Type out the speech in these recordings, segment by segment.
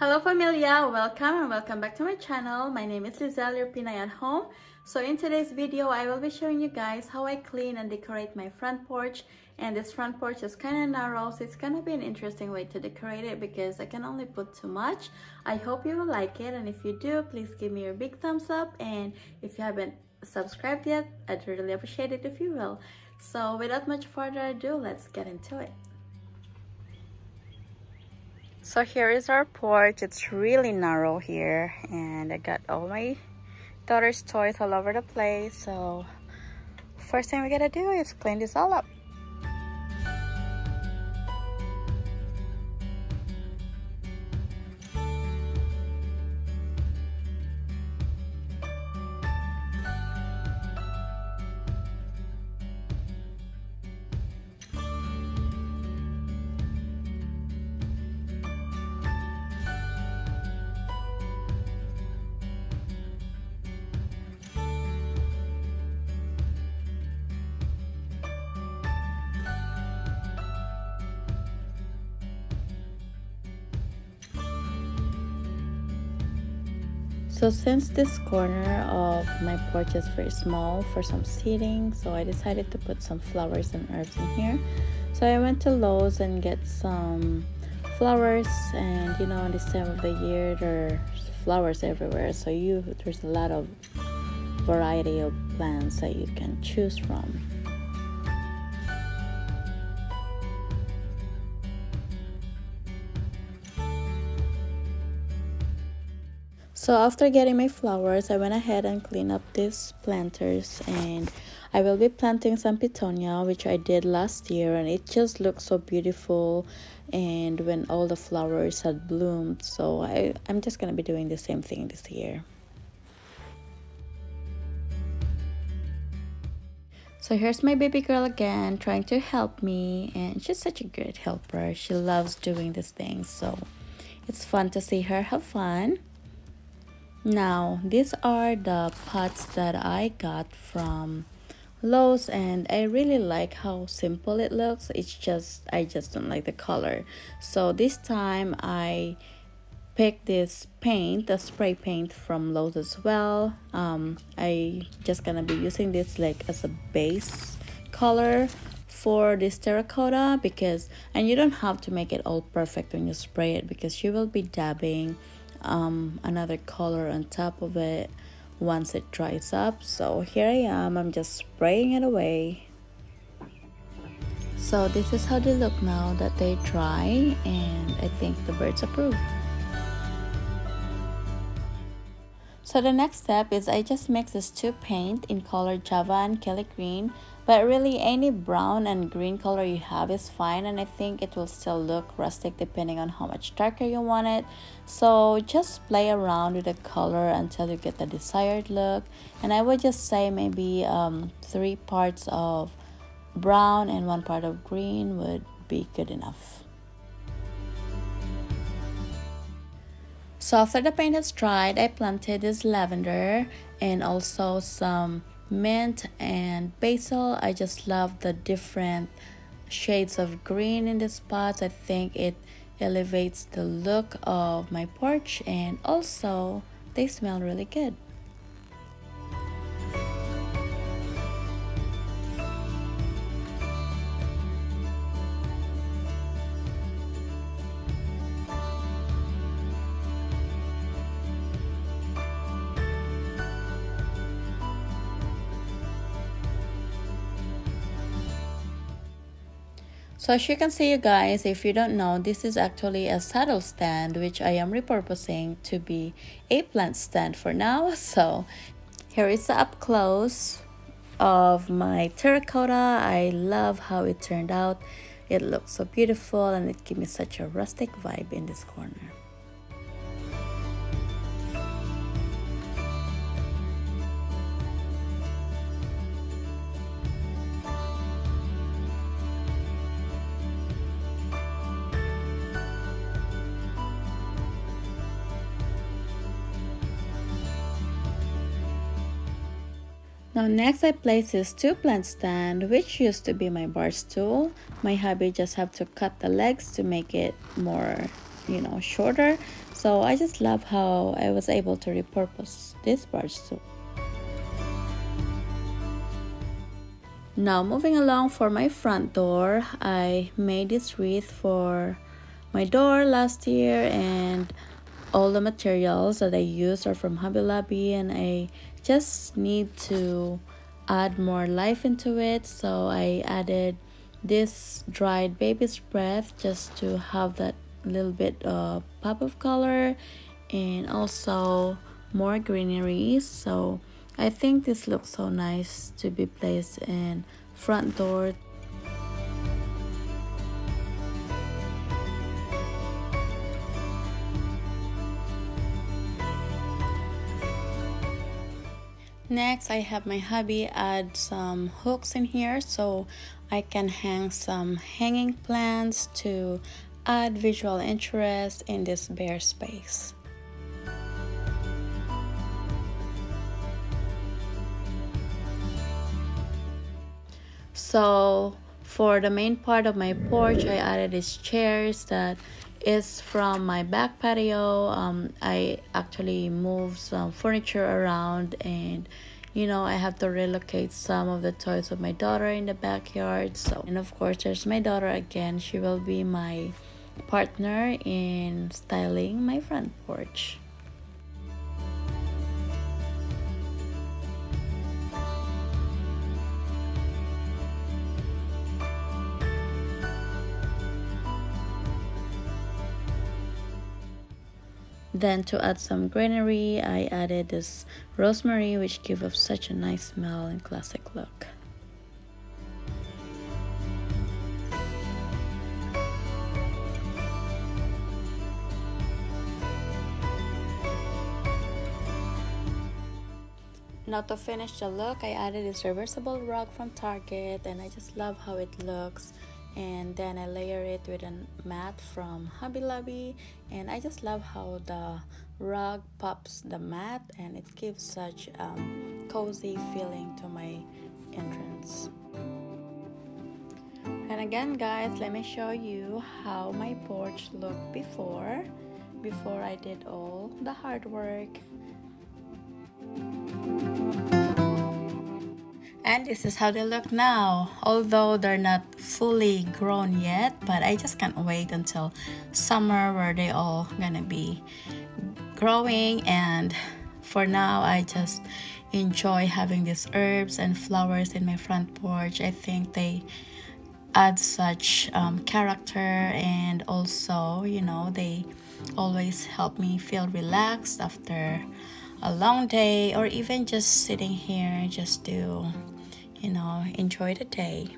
Hello familia, welcome and welcome back to my channel. My name is Liezl, your Pinay at home. So in today's video, I will be showing you guys how I clean and decorate my front porch. And this front porch is kind of narrow, so it's gonna be an interesting way to decorate it because I can only put too much. I hope you will like it and if you do, please give me your big thumbs up. And if you haven't subscribed yet, I'd really appreciate it if you will. So without much further ado, let's get into it. So here is our porch. It's really narrow here and I got all my daughter's toys all over the place. So first thing we gotta do is clean this all up. So since this corner of my porch is very small for some seating, so I decided to put some flowers and herbs in here. So I went to Lowe's and get some flowers and you know in this time of the year there's flowers everywhere so you there's a lot of variety of plants that you can choose from. So after getting my flowers, I went ahead and cleaned up these planters and I will be planting some petunia which I did last year and it just looks so beautiful and when all the flowers had bloomed so I, I'm just gonna be doing the same thing this year. So here's my baby girl again trying to help me and she's such a good helper. She loves doing these things so it's fun to see her have fun. Now, these are the pots that I got from Lowe's and I really like how simple it looks. It's just, I just don't like the color. So this time I picked this paint, the spray paint from Lowe's as well. Um, I just gonna be using this like as a base color for this terracotta because, and you don't have to make it all perfect when you spray it because you will be dabbing um, another color on top of it once it dries up. So here I am I'm just spraying it away. So this is how they look now that they dry and I think the birds approve. So the next step is I just mix this two paint in color Java and Kelly Green but really any brown and green color you have is fine and I think it will still look rustic depending on how much darker you want it. So just play around with the color until you get the desired look. And I would just say maybe um, three parts of brown and one part of green would be good enough. So after the paint has dried I planted this lavender and also some mint and basil. I just love the different shades of green in this pot. I think it elevates the look of my porch and also they smell really good So as you can see you guys, if you don't know, this is actually a saddle stand which I am repurposing to be a plant stand for now. So here is the up close of my terracotta. I love how it turned out. It looks so beautiful and it gives me such a rustic vibe in this corner. Now next I place this two plant stand which used to be my bar stool. My hubby just have to cut the legs to make it more you know shorter so I just love how I was able to repurpose this bar stool. Now moving along for my front door, I made this wreath for my door last year and all the materials that I used are from Hobby Lobby and I just need to add more life into it. So I added this dried baby's breath just to have that little bit of pop of color and also more greenery. So I think this looks so nice to be placed in front door Next, I have my hubby add some hooks in here so I can hang some hanging plants to add visual interest in this bare space. So for the main part of my porch, I added these chairs that is from my back patio. Um, I actually moved some furniture around and you know I have to relocate some of the toys of my daughter in the backyard. So and of course there's my daughter again. She will be my partner in styling my front porch. Then to add some greenery, I added this rosemary which gives off such a nice smell and classic look. Now to finish the look, I added this reversible rug from Target and I just love how it looks and then I layer it with a mat from Hobby Lobby. And I just love how the rug pops the mat and it gives such um, cozy feeling to my entrance. And again guys let me show you how my porch looked before before I did all the hard work and this is how they look now. Although they're not fully grown yet but I just can't wait until summer where they all gonna be growing. And for now I just enjoy having these herbs and flowers in my front porch. I think they add such um, character and also you know they always help me feel relaxed after a long day or even just sitting here just to you know, enjoy the day.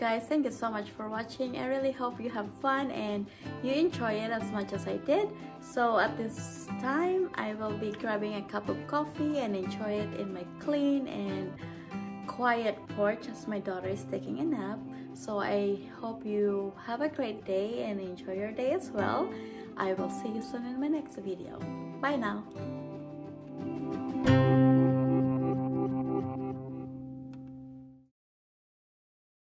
Guys. Thank you so much for watching. I really hope you have fun and you enjoy it as much as i did. So at this time i will be grabbing a cup of coffee and enjoy it in my clean and quiet porch as my daughter is taking a nap. So i hope you have a great day and enjoy your day as well. I will see you soon in my next video. Bye now